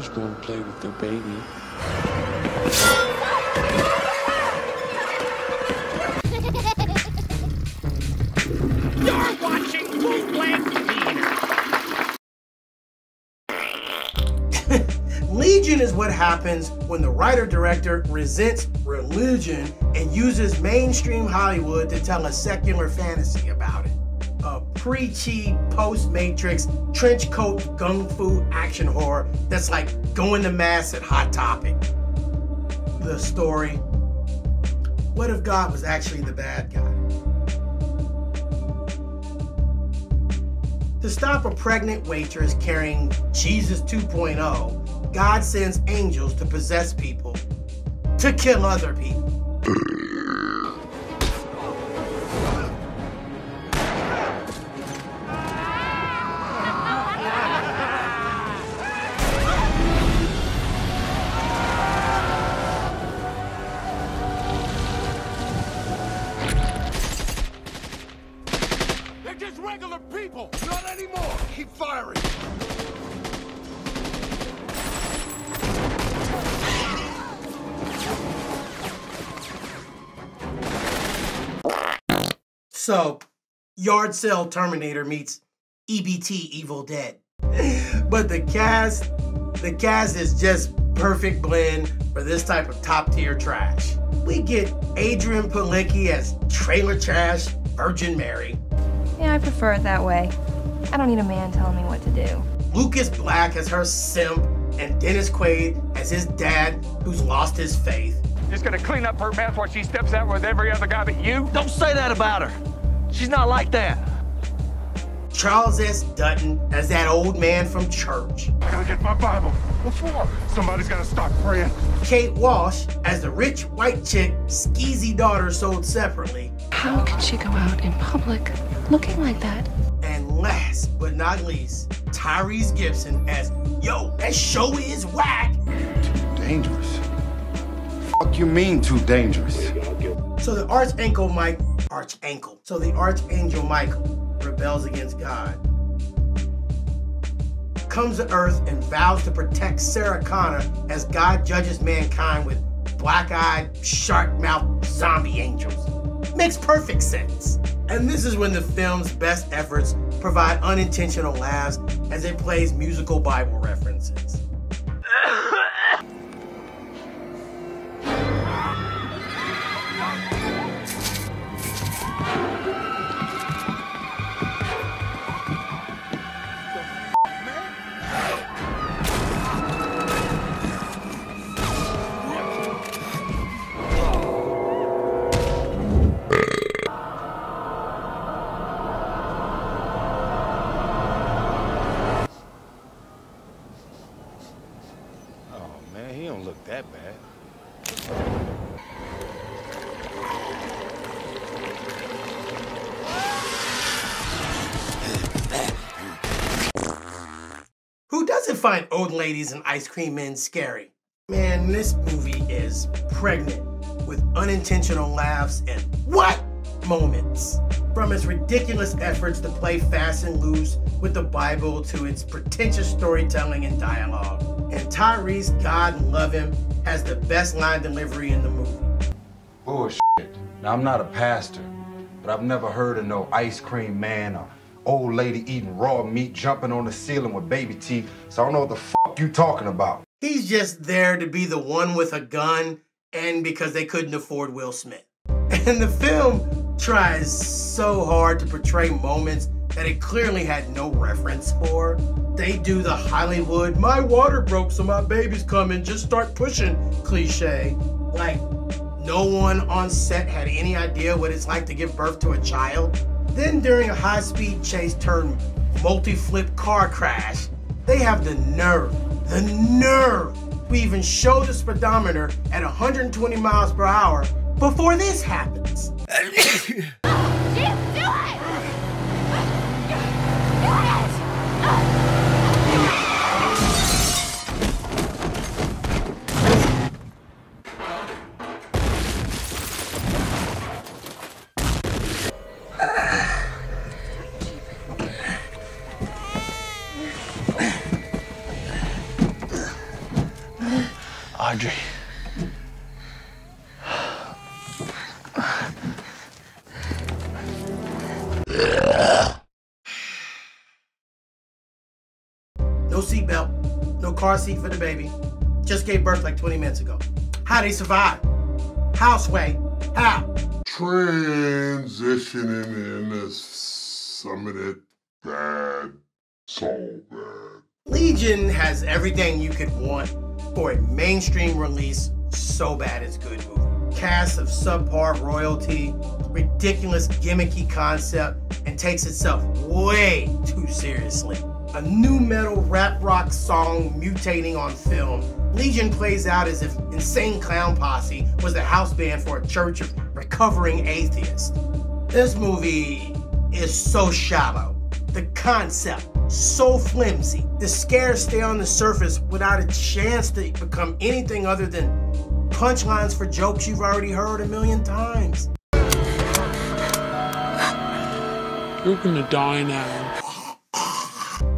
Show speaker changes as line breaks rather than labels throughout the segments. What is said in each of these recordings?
just gonna play with their baby.
You're watching Bootleg
Legion is what happens when the writer director resents religion and uses mainstream Hollywood to tell a secular fantasy about it. Preachy, post Matrix, trench coat, gung fu action horror that's like going to mass at Hot Topic. The story What if God was actually the bad guy? To stop a pregnant waitress carrying Jesus 2.0, God sends angels to possess people, to kill other people.
Keep firing!
So, Yard Sale Terminator meets EBT Evil Dead. but the cast, the cast is just perfect blend for this type of top tier trash. We get Adrianne Palicki as Trailer Trash Virgin Mary.
Yeah, I prefer it that way. I don't need a man telling me what to do.
Lucas Black as her simp, and Dennis Quaid as his dad who's lost his faith.
Just gonna clean up her mess while she steps out with every other guy but you?
Don't say that about her. She's not like that.
Charles S. Dutton as that old man from church.
I gotta get my Bible before somebody's gotta stop praying.
Kate Walsh as the rich white chick skeezy daughter sold separately.
How can she go out in public looking like that?
And last but not least, Tyrese Gibson as Yo, that show is whack.
Dangerous. Fuck you mean too dangerous?
So the archangel Mike, archangel. So the archangel Michael rebels against God. Comes to Earth and vows to protect Sarah Connor as God judges mankind with black-eyed, shark-mouthed zombie angels. Makes perfect sense. And this is when the film's best efforts provide unintentional laughs as it plays musical Bible references.
Don't look that bad.
Who doesn't find old ladies and ice cream men scary? Man, this movie is pregnant with unintentional laughs and what moments. From its ridiculous efforts to play fast and loose with the Bible to its pretentious storytelling and dialogue. And Tyrese, God love him, has the best line delivery in the movie.
Bullshit. Now I'm not a pastor, but I've never heard of no ice cream man or old lady eating raw meat jumping on the ceiling with baby teeth. So I don't know what the fuck you talking about.
He's just there to be the one with a gun and because they couldn't afford Will Smith. And the film tries so hard to portray moments that it clearly had no reference for. They do the Hollywood, my water broke so my baby's coming, just start pushing cliche. Like, no one on set had any idea what it's like to give birth to a child. Then, during a high speed chase turned multi flip car crash, they have the nerve, the nerve We even show the speedometer at 120 miles per hour before this happens.
Audrey.
Seatbelt, no car seat for the baby. Just gave birth like 20 minutes ago. How they survive? Houseway, how?
Transitioning into some of that bad, so bad.
Legion has everything you could want for a mainstream release, so bad it's good movie. Cast of subpar royalty, ridiculous gimmicky concept, and takes itself way too seriously. A nu metal rap rock song mutating on film, Legion plays out as if Insane Clown Posse was the house band for a church of recovering atheists. This movie is so shallow. The concept, so flimsy. The scares stay on the surface without a chance to become anything other than punchlines for jokes you've already heard a million times.
You're gonna die now.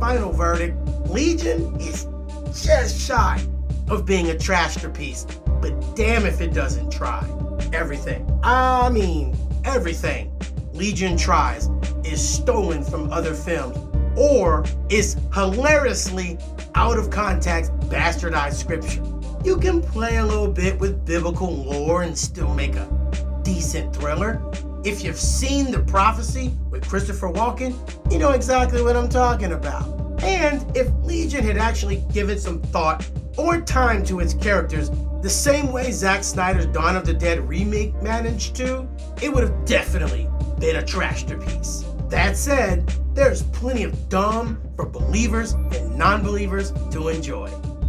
Final verdict Legion is just shy of being a trashterpiece, but damn if it doesn't try. Everything, I mean, everything Legion tries is stolen from other films or is hilariously out of context bastardized scripture. You can play a little bit with biblical lore and still make a decent thriller. If you've seen The Prophecy with Christopher Walken, you know exactly what I'm talking about. And if Legion had actually given some thought or time to its characters, the same way Zack Snyder's Dawn of the Dead remake managed to, it would have definitely been a trashterpiece. That said, there's plenty of dumb for believers and non believers to enjoy.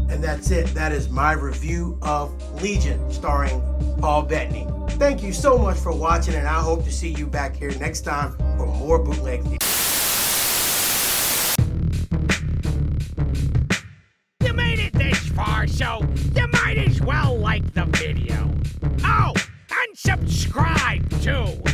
And that's it. That is my review of Legion starring Paul Bettany. Thank you so much for watching, and I hope to see you back here next time for more bootleg.
You made it this far, so you might as well like the video. Oh, and subscribe too.